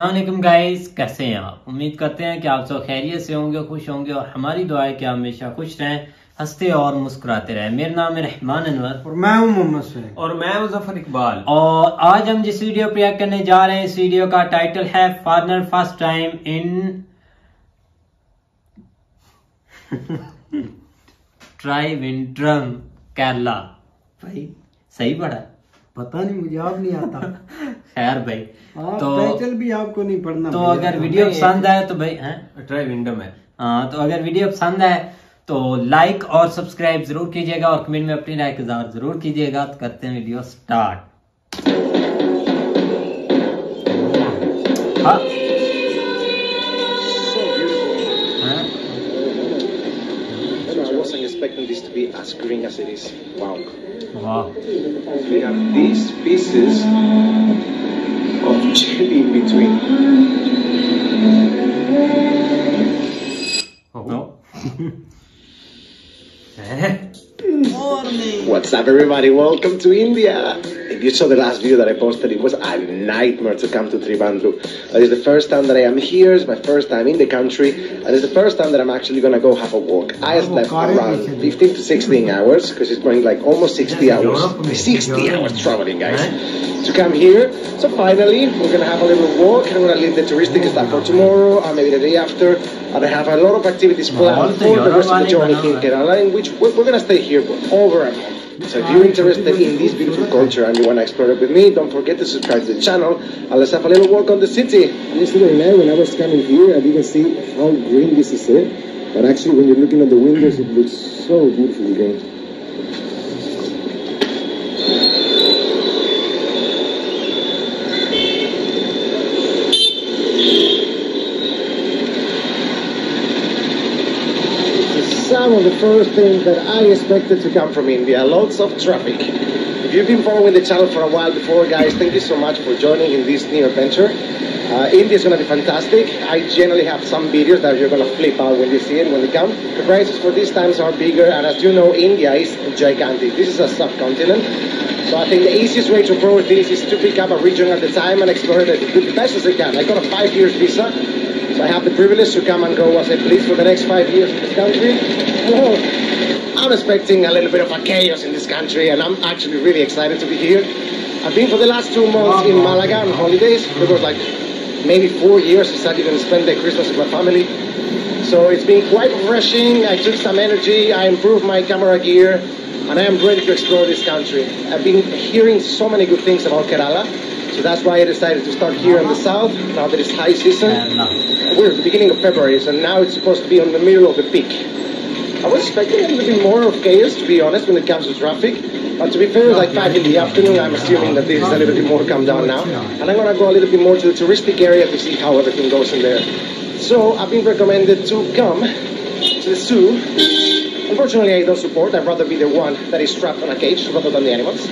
علیکم گائز کیسے ہیں آپ؟ امید کرتے ہیں کہ آپ سب خیریت سے ہوں گے خوش ہوں گے اور ہماری دعا ہے کہ آپ ہمیشہ خوش رہیں ہنستے اور مسکراتے رہیں۔ میرا نام ہے رحمان انور اور میں ہوں محمد سہیل اور میں ہوں ظفر اقبال۔ اور آج ہم جس ویڈیو پریئر کرنے جا رہے ہیں اس ویڈیو کا ٹائٹل ہے foreigner first time in Trivandrum Kerala بھائی صحیح پڑا پتا نہیں مجھے آپ نہیں آتا خیر بھائی تو بھی آپ کو نہیں پڑھنا تو اگر ویڈیو پسند آئے تو بھائی ٹرائی ونڈم ہے ہاں تو اگر ویڈیو پسند آئے تو لائک اور سبسکرائب ضرور کیجیے گا اور کمنٹ میں اپنی رائے کا اظہار ضرور کیجیے گا تو کرتے ہیں video start be as green as it is. Wow. वाह We have these pieces of jelly in between. Oh. Eh? No What's up, everybody? Welcome to India. If you saw the last video that I posted, it was a nightmare to come to Trivandrum. Uh, it's the first time that I am here. It's my first time in the country, and it's the first time that I'm actually gonna go have a walk. I slept around 15 to 16 hours because it's going like almost 60 hours. 60 hours traveling, guys, to come here. So finally, we're gonna have a little walk. I'm gonna leave the touristic stuff for tomorrow, or maybe the day after. And I have a lot of activities planned for the rest of the journey in Kerala, in which we're, we're gonna stay here for over a month. So if you're interested in this beautiful culture and you want to explore it with me, don't forget to subscribe to the channel and let's have a little walk on the city. Yesterday night when I was coming here, I didn't see how green this is here. But actually, when you're looking at the windows, it looks so beautifully green. Some of the first things that I expected to come from India, lots of traffic. If you've been following the channel for a while before, guys, thank you so much for joining in this new adventure. Uh, India is going to be fantastic. I generally have some videos that you're going to flip out when you see it when they come. The prices for these times are bigger, and as you know, India is gigantic. This is a subcontinent. So I think the easiest way to approach this is to pick up a region at a time and explore it the best as I can. I got a five years visa, so I have the privilege to come and go as I please for the next five years in this country. I'm expecting a little bit of a chaos in this country, and I'm actually really excited to be here. I've been for the last two months in Malaga on holidays because, like, maybe four years since I didn't spend the Christmas with my family. So it's been quite refreshing. I took some energy, I improved my camera gear, and I am ready to explore this country. I've been hearing so many good things about Kerala, so that's why I decided to start here in the south, now that it's high season. Uh, We're at the beginning of February, so now it's supposed to be on the middle of the peak. I was expecting a little bit more of chaos, to be honest, when it comes to traffic. But to be fair, it's like 5 in the afternoon. I'm assuming that this is a little bit more calm down now. And I'm going to go a little bit more to the touristic area to see how everything goes in there. So I've been recommended to come to the zoo. Unfortunately, I don't support. I'd rather be the one that is trapped on a cage rather than the animals.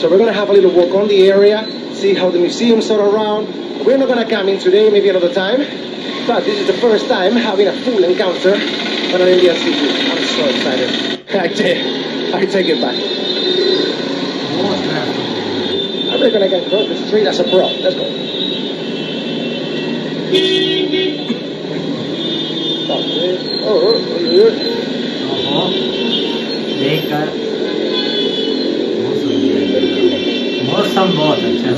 So we're going to have a little walk on the area, see how the museums are around. We're not going to come in today, maybe another time. But this is the first time having a full encounter on an Indian city. I'm so excited. I take, I take it back. I reckon I can cross the street as a pro. Let's go. Stop this. Oh, oh, oh, oh. ओहो, देखकर बहुत सुंदर। मौसम बहुत अच्छा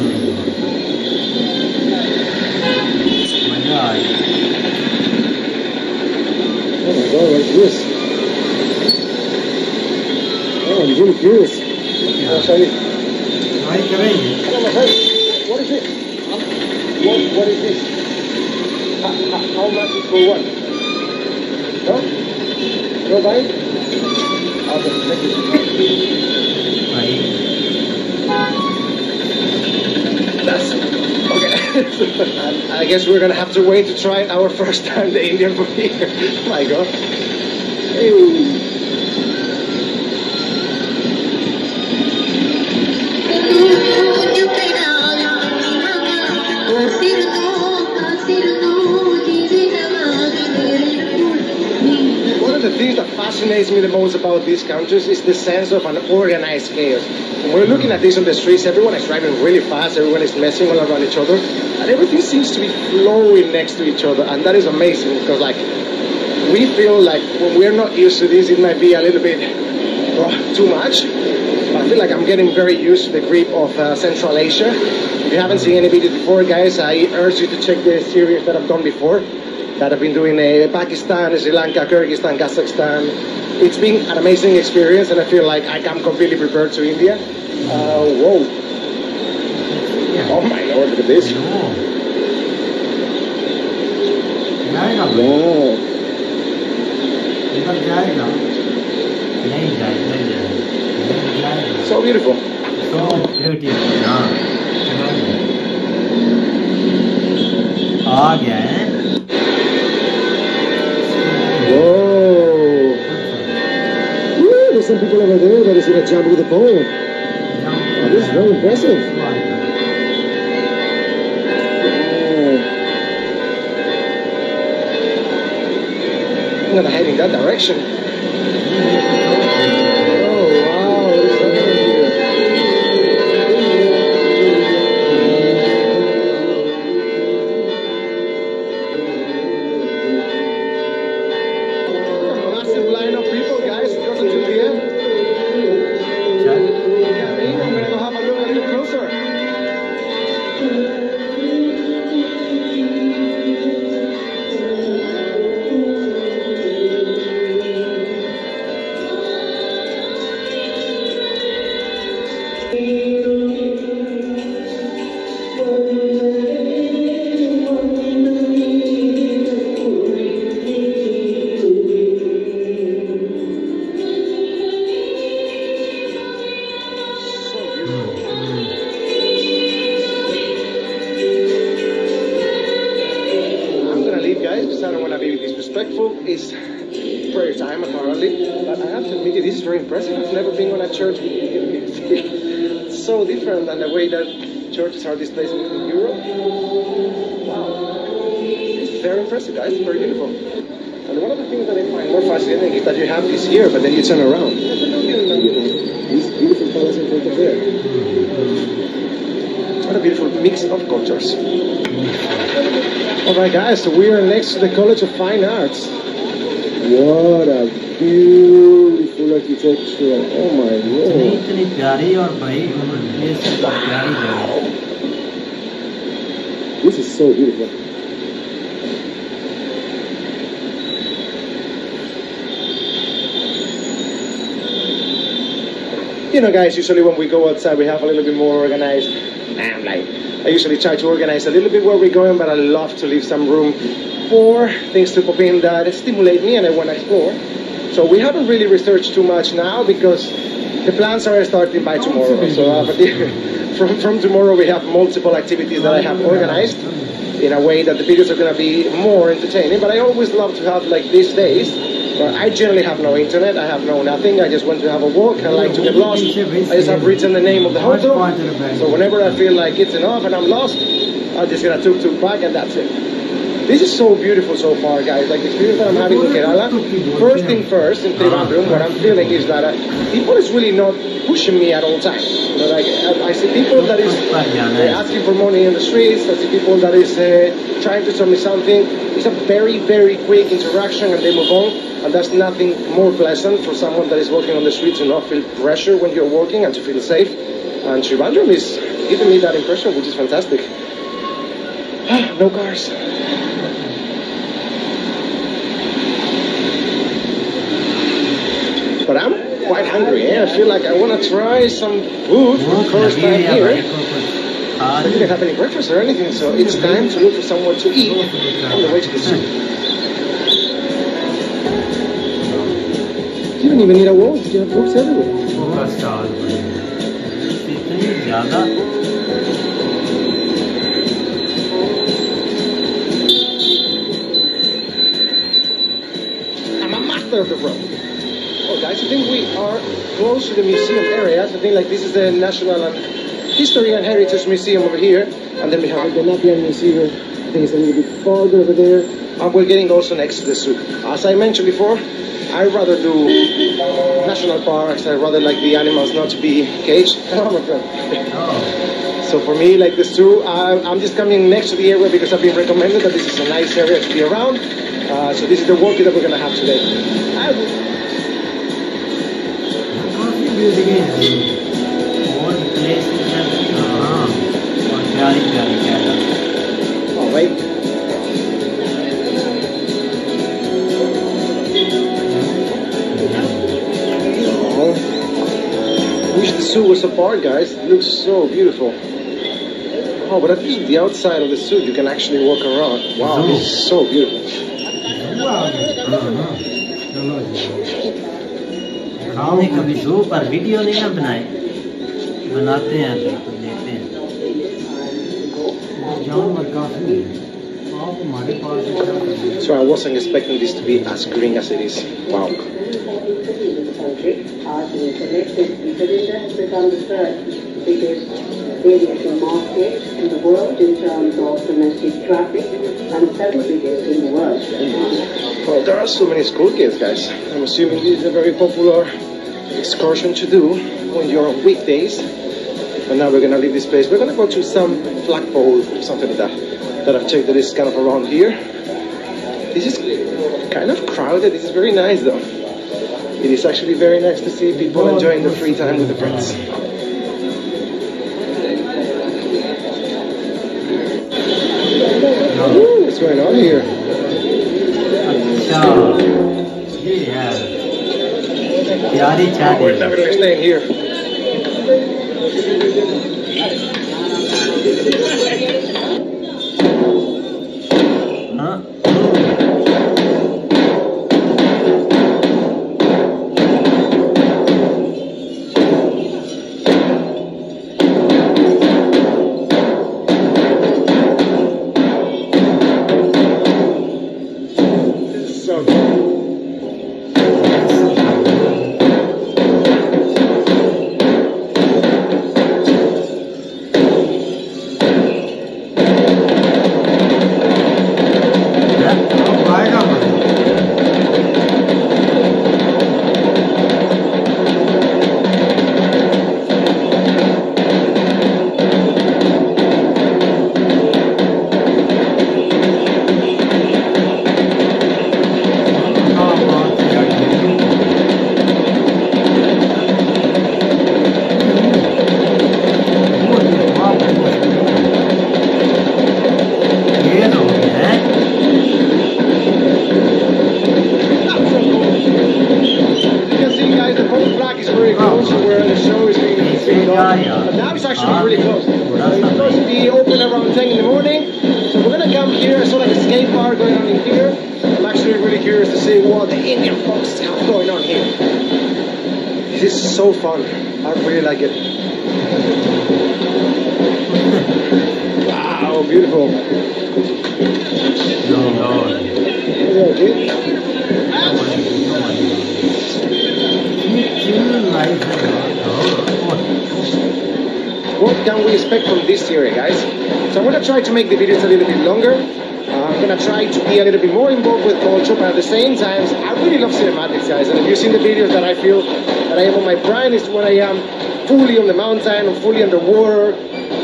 well like this. Oh, I'm really curious. Yeah. You? What is it? What, what is this? How, how, much is for what? No, No bite? I guess we're gonna have to wait to try our first time the Indian food here. My God. Hey. Things that fascinates me the most about these countries is the sense of an organized chaos. When we're looking at this on the streets, everyone is driving really fast, everyone is messing all around each other, and everything seems to be flowing next to each other, and that is amazing because, like, we feel like when we're not used to this, it might be a little bit oh, too much. But I feel like I'm getting very used to the grip of uh, Central Asia. If you haven't seen any videos before, guys, I urge you to check the series that I've done before That I've been doing uh, Pakistan, Sri Lanka, Kyrgyzstan, Kazakhstan. It's been an amazing experience, and I feel like I am completely prepared to India. Uh, whoa! Oh my lord, look at this! जाएगा Wow. इधर जाएगा नहीं जाए नहीं जाए इधर जाएगा So beautiful. So beautiful. हाँ आ गया People over there that is going to jump with the pole. Oh, this is very impressive. Wow. I'm gonna head in that direction. Oh, wow. I don't want to be disrespectful. It's prayer time, apparently. But I have to admit, it, this is very impressive. I've never been on a church. It's so different than the way that churches are displayed in Europe. Wow. It's very impressive, guys. Very beautiful. And one of the things that I find more fascinating is that you have this here, but then you turn around. These beautiful colors in front of there. What a beautiful mix of cultures. All right, guys, so we are next to the College of Fine Arts. What a beautiful architecture. Oh my इतनी lord. इतनी प्यारी और भाई ये सब प्यारी जगह This is so beautiful. You know, guys, usually when we go outside, we have a little bit more organized. like, I usually try to organize a little bit where we're going, but I love to leave some room for things to pop in that stimulate me and I want to explore. So we haven't really researched too much now because the plans are starting by tomorrow. So uh, from, from tomorrow, we have multiple activities that I have organized in a way that the videos are going to be more entertaining. But I always love to have like these days where I generally have no internet, I have no nothing. I just want to have a walk. I like to get lost. I just have written the name of the hotel. So whenever I feel like it's enough and I'm lost, I'm just gonna tuk tuk back and that's it. This is so beautiful so far, guys. Like the experience that I'm having with Kerala. First thing first, in Trivandrum, what I'm feeling is that uh, people is really not pushing me at all times. You know, like I, I see people that is uh, asking for money in the streets. I see people that is uh, trying to tell me something. It's a very, very quick interaction and they move on. And that's nothing more pleasant for someone that is walking on the street to not feel pressure when you're walking and to feel safe. And Trivandrum is giving me that impression, which is fantastic. no cars. But I'm quite hungry. Eh? I feel like I want to try some food for the first time here. I didn't have any breakfast or anything, so it's time to look for somewhere to eat on the way to the zoo. You didn't even need a walk. You have books everywhere. Focus star इतनी ज्यादा I'm a master of the road. Oh, guys, I think we are close to the museum areas. I think like this is the National History and Heritage Museum over here, and then we have The Napier Museum, I think it's a little bit farther over there. and we're getting also next to the zoo. As I mentioned before, I rather do national parks. I rather like the animals not to be caged. Oh my God. So for me, like the zoo, I, I'm just coming next to the area because I've been recommended that this is a nice area to be around. Uh, so this is the walkie that we're gonna have today. I will- काफी भीड़ जगह है और place हाँ और प्यारी प्यारी जगह all right. Oh. Wish the zoo was apart, guys. It looks so beautiful. Oh, but at least the outside of the zoo, you can actually walk around. Wow, Zoo. this is so beautiful. हमने कभी जू पर video नहीं ना बनाए बनाते हैं बिल्कुल लेते हैं जानवर काफी है आप हमारे पास क्या करेंगे? So I wasn't expecting this to be as green as it is. Wow. country are being connected. Indonesia has become the third biggest aviation market in the world in terms of domestic traffic and seventh biggest in the world. Well, there are so many school kids, guys. I'm assuming this is a very popular excursion to do on weekdays. And now we're gonna leave this place. We're gonna go to some flagpole, something like that, that I've checked that is kind of around here. This is kind of crowded. This is very nice, though. It is actually very nice to see people enjoying their free time with the friends. What's going on here? Johnny Johnny. We're never gonna stay here. area. Now it's actually really close. It's supposed to be open around 10 in the morning. So we're gonna come here. I saw like a skate bar going on in here. I'm actually really curious to see what the Indian folks have going on here. This is so fun. I really like it. Wow, beautiful. No, no. Yeah, dude. What can we expect from this series, guys? So I'm gonna try to make the videos a little bit longer. Uh, I'm gonna try to be a little bit more involved with culture, but at the same time, I really love cinematics, guys. And if you've seen the videos that I feel that I am on my prime, is when I am fully on the mountain, fully underwater.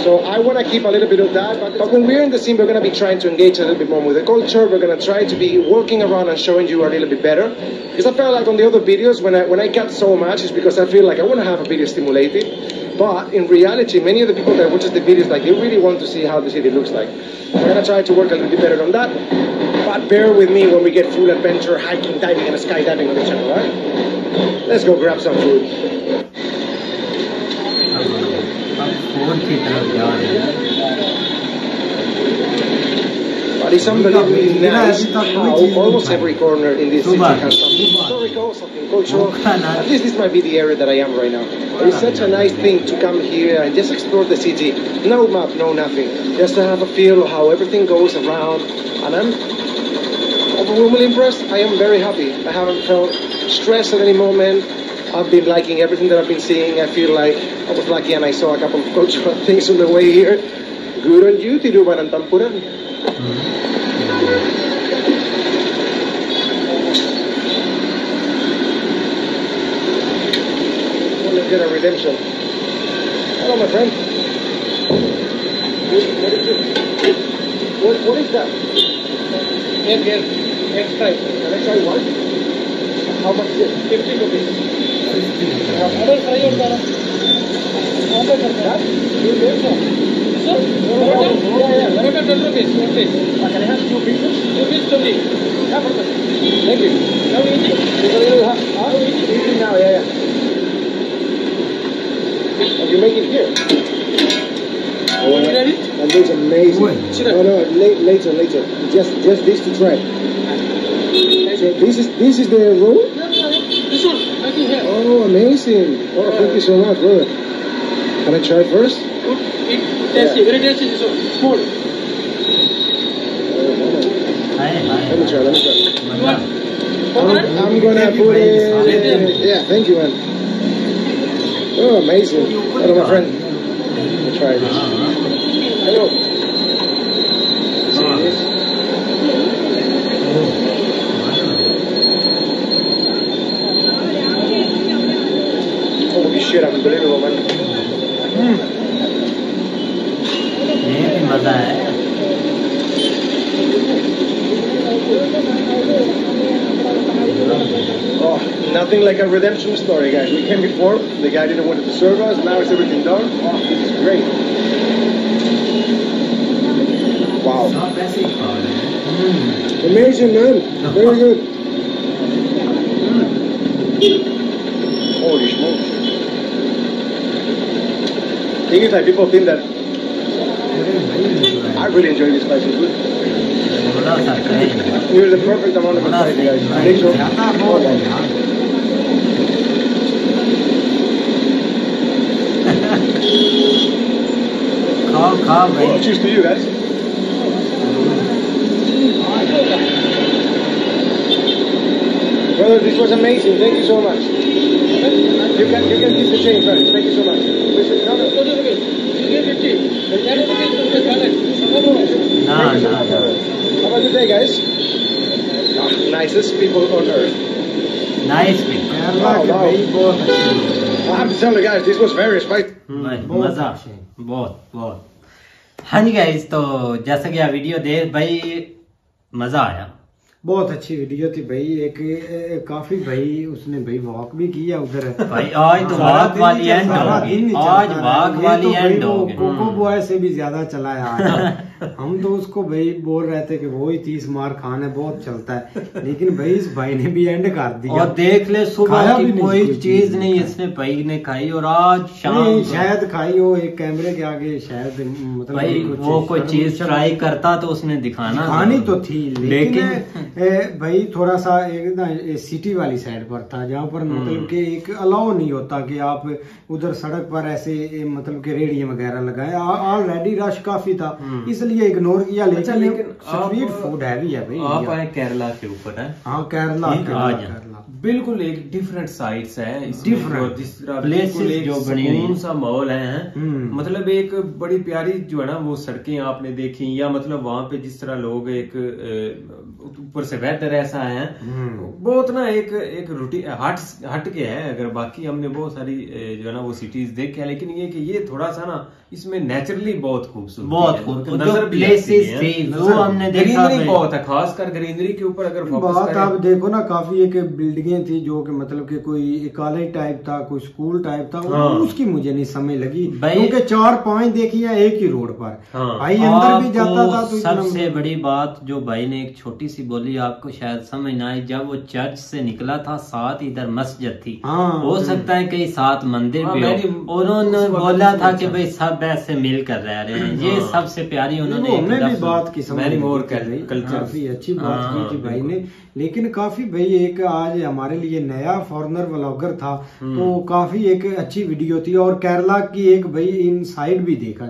So I want to keep a little bit of that. But, but when we're in the scene, we're going to be trying to engage a little bit more with the culture. We're going to try to be walking around and showing you a little bit better. Because I felt like on the other videos, when I when I cut so much, it's because I feel like I want to have a video stimulated. But in reality, many of the people that watches the videos, like they really want to see how the city looks like. We're going to try to work a little bit better on that. But bear with me when we get full adventure, hiking, diving, and skydiving on the channel, right? Let's go grab some food. It's nice almost every corner in this city has something historical, something cultural. At least this might be the area that I am right now. It's such a nice thing to come here and just explore the city. No map, no nothing. Just to have a feel of how everything goes around. And I'm overwhelmingly impressed. I am very happy. I haven't felt stress at any moment. I've been liking everything that I've been seeing. I feel like I was lucky and I saw a couple of cultural things on the way here. Good on you, Thiruvananthapuram. let's get a redemption. Hello, my friend. What is this? What, what is that? Yes. Next time. I try one? How much is it? 50 rupees. Order fry or dara? Order kar That? You there, sir? Sir, Yeah, yeah. Order 10 rupees. One piece. Uh, can I have two pieces? Two piece only. Yeah, perfect. Thank you. Now easy. It's a little hot. Huh? Easy now, yeah, yeah. You make it here. Oh, want to? That looks amazing. Oh, no, no, late, later, later. Just, just this to try. So this is, this is the roll. This one. I can. Oh, amazing. Oh, thank you so much, brother. Can I try first? It, that's yeah. Very tasty. So small. Oh, let me try, let me try. I'm, I'm gonna put it. Yeah, thank you, man. They're amazing. Hello, my friend. I'll try this. Hello. Oh, See this? Holy shit, unbelievable, man. Hmm. nothing like a redemption story, guys. We came before, the guy didn't want to serve us, now it's everything done. Wow, this is great. Wow. Mm. Amazing, man. Very good. Holy smokes. Thing is, like, people think that I really enjoy this spicy food. Here's the perfect amount of spicy, guys. Calm, calm, man. Well, cheers to you guys. Brother, this was amazing. Thank you so much. You can you can keep the chain, brother. Thank you so much. Nah, nah, nah. How about your guys? Nicest people on earth. Nice people. Wow, wow. ہاں جی guys تو جیسا کہ آپ video دے بھائی مزہ آیا بہت اچھی ویڈیو تھی بھائی ایک کافی بھائی اس نے بھائی واک بھی کیا ادھر آج تو واک والی اینڈ ہوگی آج واک والی اینڈ ہوگی کوکو بوائے سے بھی زیادہ چلا ہے آج ہم تو اس کو بھائی بول رہے تھے کہ وہی تیس مار کھانا بہت چلتا ہے۔ لیکن بھائی اس بھائی نے بھی اینڈ کر دیا۔ اور دیکھ لے صبح کی کوئی چیز نہیں اس نے بھائی نے کھائی اور آج شام شاید کھائی ہو ایک کیمرے کے آگے شاید مطلب وہ کوئی چیز ٹرائی کرتا تو اس نے دکھانا۔ کھانی تو تھی لیکن بھائی تھوڑا سا ایک سٹی والی سائڈ پر تھا جہاں پر مطلب کہ ایک الاؤ نہیں ہوتا کہ آپ ادھر سڑک پر ایسے مطلب کہ ریڑی وغیرہ لگائے آلریڈی رش کافی تھا۔ اس لیے اگنور کیا اچھا لیکن اسٹریٹ فوڈ ہے بھی ہے بھئی آپ آئے کیرلا کے اوپر ہے ہاں کیرلا کیرلا بلکل ایک ڈیفرنٹ سائٹس ہے ڈیفرنٹ جس طرح بلکل ایک سکون سا مول ہے مطلب ایک بڑی پیاری جو ہے نا وہ سڑکیں آپ نے دیکھیں یا مطلب وہاں پہ جس طرح لوگ ایک اوپر سے ویدر ایسا ہے۔ بہت نا ایک ایک روٹی ہٹ ہٹ کے ہے۔ اگر باقی ہم نے بہت ساری جو ہے نا وہ سٹیز دیکھ ہے لیکن یہ کہ یہ تھوڑا سا نا اس میں نیچرلی بہت خوبصورت بہت خوبصورت ہم نے دیکھا بہت ہے خاص کر گرینری کے اوپر اگر بہت آپ دیکھو نا کافی ایک بلڈنگیں تھی جو کہ مطلب کہ کوئی کالج ٹائپ تھا کوئی اسکول ٹائپ تھا ہاں۔ اس کی مجھے نہیں سمجھ لگی۔ کیونکہ چار پانچ دیکھی ہے ایک ہی روڈ پر۔ ہاں۔ بھائی اندر بھی جاتا تھا سب سے بڑی بات جو بھائی نے ایک چھوٹی سی بولی آپ کو شاید سمجھ نہ آئی جب وہ چرچ سے نکلا تھا ساتھ ادھر مسجد تھی۔ ہاں، ہو ہاں، سکتا ہے کئی ساتھ مندر ہاں، بھی ہو۔ انہوں نے بولا تھا کہ بھئی سب ایسے مل کر رہ رہے ہیں۔ یہ سب سے پیاری انہوں نے ہمیں بھی بات کی سمجھ غور کر رہی۔ کلچر بھی اچھی بات کی تھی بھائی نے۔ لیکن کافی بھئی ایک آج ہمارے لیے نیا فورنر ولوگر تھا۔ تو کافی ایک اچھی ویڈیو تھی اور کیرلا کی ایک بھئی ان سائڈ بھی دیکھا۔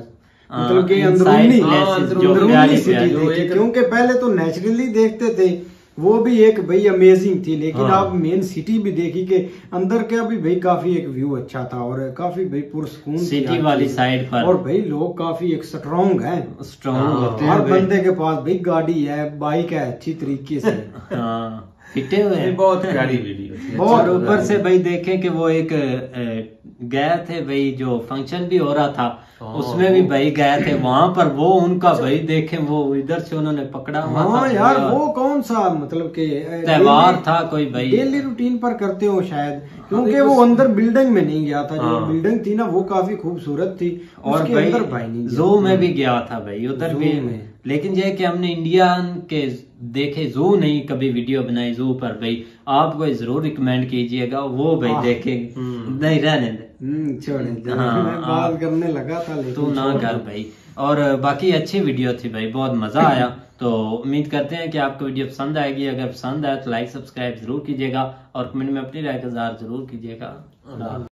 مطلب کہ اندرونی ہاں، اندرونی سٹی دیکھی کیونکہ پہلے تو نیچرلی دیکھتے تھے وہ بھی ایک بھائی امیزنگ تھی لیکن ہاں۔ آپ مین سٹی بھی دیکھی کہ اندر کیا بھی بھائی کافی ایک ویو اچھا تھا اور کافی بھائی پرسکون سٹی والی سائیڈ پر۔ اور بھائی لوگ کافی ایک سٹرونگ ہیں۔ سٹرونگ ہاں۔ ہوتے ہیں ہر بندے کے پاس بھائی گاڑی ہے بائیک ہے اچھی طریقے سے۔ ہاں۔ فٹے ہوئے ہیں۔ بہت پیاری ویڈیو بہت اچھا۔ اوپر سے بھائی دیکھیں کہ وہ ایک گئے تھے بھائی جو فنکشن بھی ہو رہا تھا ہاں۔ اس میں بھی بھائی گئے تھے۔ وہاں پر وہ ان کا اچھا۔ بھائی دیکھیں وہ ادھر سے انہوں نے پکڑا ہاں یار وہ کون سا مطلب کہ تہوار تھا کوئی بھائی۔ ڈیلی روٹین پر کرتے ہو شاید۔ ہاں۔ کیونکہ وہ اندر بلڈنگ میں نہیں گیا تھا جو ہاں۔ بلڈنگ تھی نا وہ کافی خوبصورت تھی۔ اور بھائی زو میں بھی گیا تھا بھائی ادھر بھی۔ لیکن یہ کہ ہم نے انڈیا کے دیکھے زو نہیں کبھی ویڈیو بنائی زو پر بھائی آپ کو ضرور ریکمینڈ کیجیے گا وہ بھائی دیکھے۔ نہیں رہنے دے بات کرنے لگا تھا تو نہ کر بھائی۔ اور باقی اچھی ویڈیو تھی بھائی بہت مزہ آیا۔ تو امید کرتے ہیں کہ آپ کو ویڈیو پسند آئے گی۔ اگر پسند آئے تو لائک سبسکرائب ضرور کیجیے گا۔ اور کمنٹ میں اپنی رائے کا اظہار ضرور کیجیے گا۔